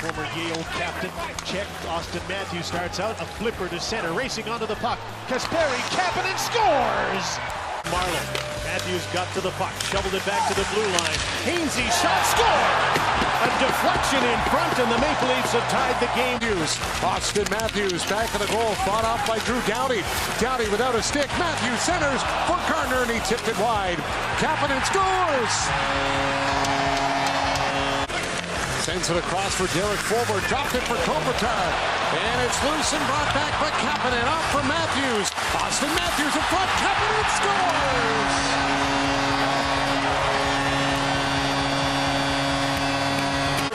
former Yale captain. Checked. Auston Matthews starts out. A flipper to center. Racing onto the puck. Kasperi Kapanen scores! Marleau. Matthews got to the puck. Shoveled it back to the blue line. Hainsey shot. Score! A deflection in front, and the Maple Leafs have tied the game. Auston Matthews back in the goal, fought off by Drew Doughty. Doughty without a stick. Matthews centers for Gardiner, and he tipped it wide. Kapanen scores! Sends it across for Derek Forbort. Dropped it for Kopitar. And it's loose and brought back by Kapanen. Off for Matthews. Auston Matthews in front. Kapanen scores!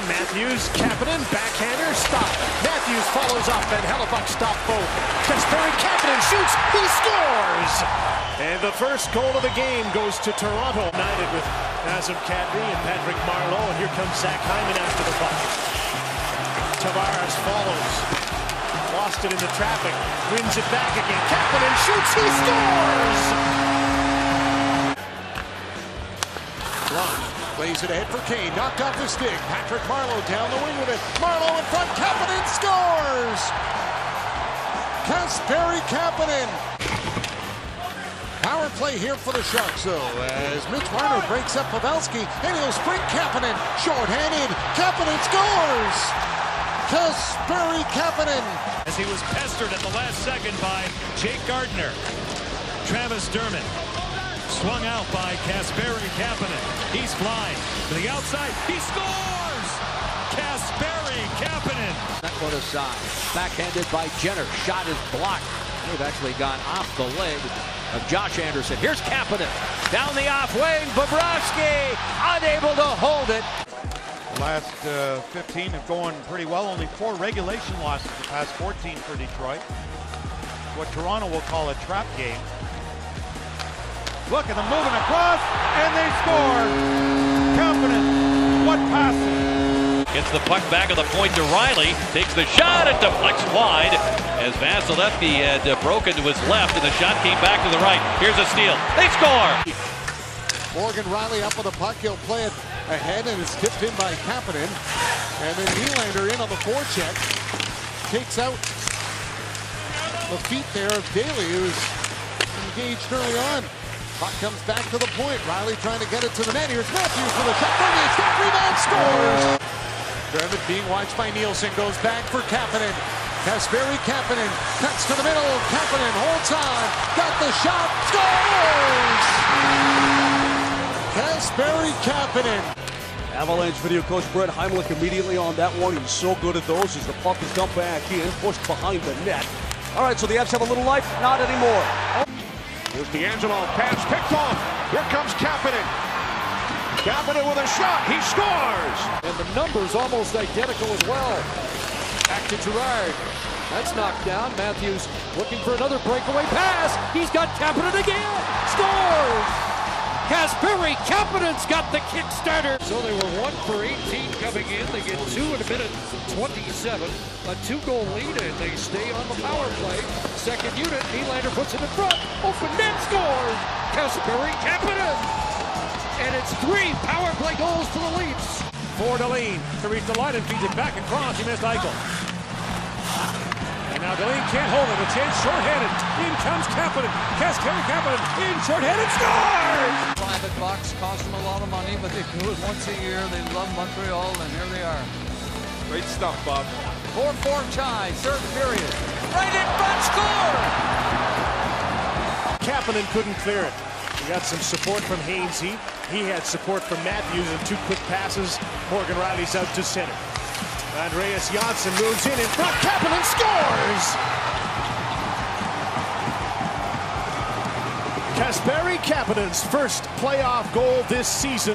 Matthews, Kapanen, backhander, stop. Matthews follows up, and Hellebuyck stop both. Kasperi shoots, he scores! And the first goal of the game goes to Toronto. United with Nazem Kadri and Patrick Marleau, and here comes Zach Hyman after the puck. Tavares follows. Lost it in the traffic, wins it back again. Kapanen shoots, he scores! Blunt plays it ahead for Kane. Knocked off the stick. Patrick Marleau down the wing with it. Marleau in front. Kapanen scores! Kasperi Kapanen. Power play here for the Sharks, though, as Mitch Marner breaks up Pavelski, and he'll sprint Kapanen. Short-handed. Kapanen scores! Kasperi Kapanen. As he was pestered at the last second by Jake Gardiner. Travis Dermott swung out by Kasperi Kapanen. He's flying to the outside. He scores! Kasperi Kapanen. That one aside. Backhanded by Jenner. Shot is blocked. They've actually gone off the leg of Josh Anderson. Here's Kapanen. Down the off wing. Bobrovsky unable to hold it. Last uh, 15 have gone pretty well. Only four regulation losses the past 14 for Detroit. What Toronto will call a trap game. Look at them moving across, and they score. Confident. What passing? Gets the puck back of the point to Rielly. Takes the shot. It deflects wide as Vasilevskiy had uh, broken to his left, and the shot came back to the right. Here's a steal. They score. Morgan Rielly up with the puck. He'll play it ahead, and it's tipped in by Kapanen. And then Nylander in on the forecheck. Takes out the feet there of Daly, who's engaged early on. Puck comes back to the point. Rielly trying to get it to the net. Here's Matthews for the shot. Rebound scores. Dermott being watched by Nielsen goes back for Kapanen. Kasperi Kapanen cuts to the middle. Kapanen holds on. Got the shot. Scores! Kasperi Kapanen. Avalanche video coach Brett Heimlich immediately on that one. He's so good at those as the puck is dumped back in, pushed behind the net. All right, so the Avs have a little life? Not anymore. Here's D'Angelo. Pass picked off. Here comes Kapanen. Kapanen with a shot. He scores. And the numbers almost identical as well. Back to Girard. That's knocked down. Matthews looking for another breakaway pass. He's got Kapanen again. Scores! Kasperi Kapanen's got the kickstarter. So they were one for 18 coming in. They get two in a minute 27. A two-goal lead, and they stay on the power play. Second unit, Nylander puts it in front. Open net scores. Kasperi Kapanen. And it's three power play goals for the Leafs. For Dahlin to reach the line and feeds it back across. He missed Eichel. And now Dahlin can't hold it. A chance shorthanded. In comes Kapanen. Kasperi Kapanen in shorthanded scores! Private box cost them a lot of money, but they do it once a year. They love Montreal, and here they are. Great stuff, Bob. 4-4 tie, third period. Right in front, score! Kapanen couldn't clear it. Got some support from Hainsey. He had support from Matthews and two quick passes. Morgan Rielly's out to center. Andreas Johnsson moves in in front. Kapanen scores! Kasperi Kapanen's first playoff goal this season.